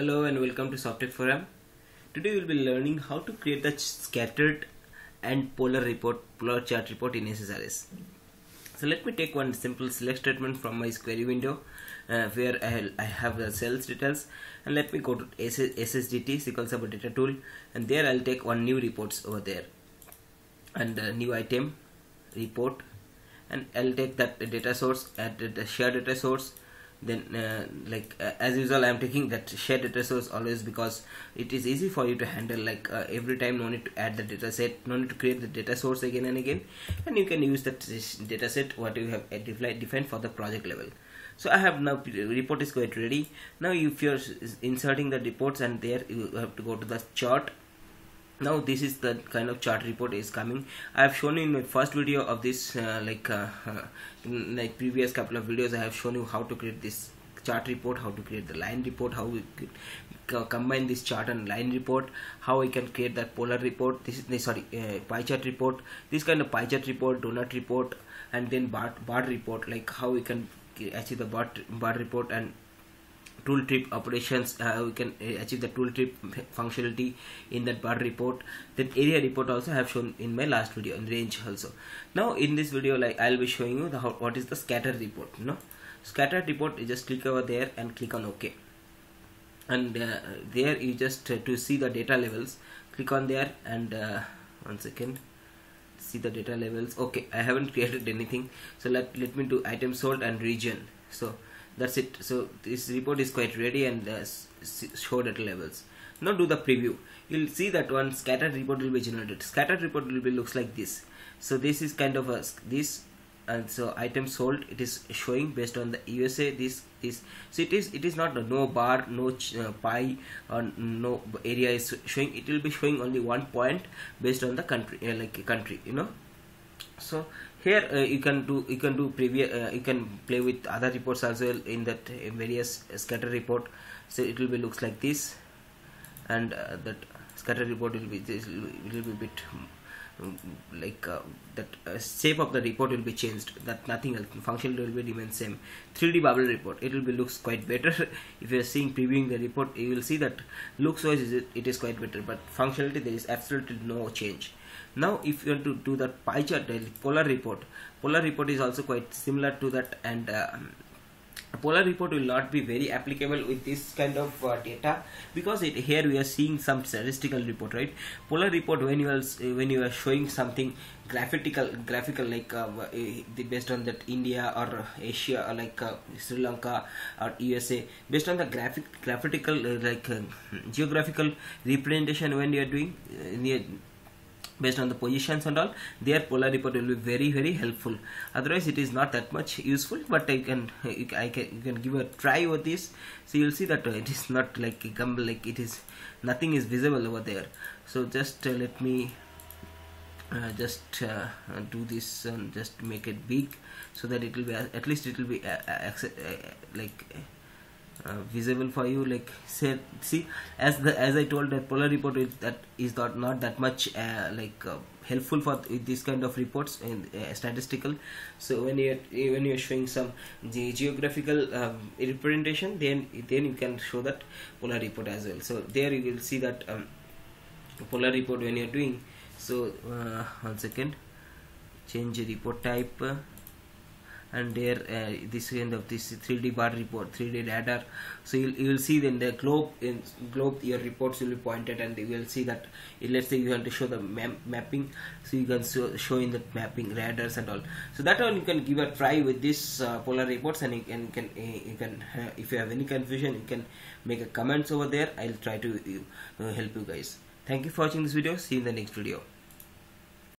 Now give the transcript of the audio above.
Hello and welcome to Softtech Forum. Today we'll be learning how to create the scattered and polar report, polar chart report in SSRS. So let me take one simple select statement from my query window uh, where I, have the sales details and let me go to SS, SSDT SQL Server Data Tool and there I'll take one new reports over there and new item report and I'll take that data source at the shared data source then uh, like uh, as usual i'm taking that shared data source always because it is easy for you to handle like uh, every time no need to add the data set no need to create the data source again and again. And you can use that data set what you have defined for the project level. So i have now report is quite ready. Now if you're inserting the reports and there you have to go to the chart now this is the kind of chart report is coming. I have shown you in my first video of this uh, like uh, uh, like previous couple of videos i have shown you how to create this chart report how to create the line report how we combine this chart and line report how we can create that polar report. This is sorry uh, pie chart report. This kind of pie chart report donut report and then bar, bar report like how we can achieve the bar, bar report and tooltip operations uh, we can uh, achieve the tooltip functionality in that bar report. Then area report also I have shown in my last video in range also. Now in this video like i'll be showing you the how, what is the scatter report you know. Scatter report you just click over there and click on ok. And uh, there you just uh, to see the data levels click on there and uh, one second. See the data levels. Okay i haven't created anything. So let let me do item sold and region. So that's it. So this report is quite ready and uh, show data levels. Now do the preview. You'll see that one scattered report will be generated. Scattered report will be looks like this. So this is kind of a this and so item sold it is showing based on the USA this is so it is it is not no bar no uh, pie or no area is showing. It will be showing only one point based on the country uh, like country you know so here uh, you can do you can do previous uh, you can play with other reports as well in that uh, various scatter report. So it will be looks like this. And uh, that scatter report will be this a bit um, like uh, that uh, shape of the report will be changed. That nothing else. Function will be remain same. 3d bubble report it will be looks quite better. If you are seeing previewing the report you will see that looks wise it is quite better. But functionality there is absolutely no change. Now if you want to do that pie chart polar report. Polar report is also quite similar to that and uh, polar report will not be very applicable with this kind of uh, data because it, here we are seeing some statistical report right? Polar report when you are when you are showing something graphical graphical like uh, eh, based on that india or asia or like uh, sri lanka or usa based on the graphic graphical uh, like uh, geographical representation when you are doing uh, based on the positions and all their polar report will be very very helpful. Otherwise it is not that much useful but I can I can you can give a try with this. So you'll see that it is not like like it is nothing is visible over there. So just uh, let me uh, just uh, do this and just make it big so that it will be at least it will be uh, uh, uh, like uh, visible for you like say see as the as i told that polar report is that is not not that much uh, like uh, helpful for this kind of reports in uh, statistical. So when you when you're showing some the geographical um, representation then then you can show that polar report as well. So there you will see that um, polar report when you're doing. So uh, one second. Change report type and there uh, this kind of this 3d bar report 3d radar. So you'll, you will see then the globe in globe your reports will be pointed and you will see that let's say you want to show the map mapping so you can show, show in the mapping radars and all. So that one you can give a try with this uh, polar reports and you can, you can, you can uh, if you have any confusion you can make a comments over there. I'll try to uh, help you guys. Thank you for watching this video. See you in the next video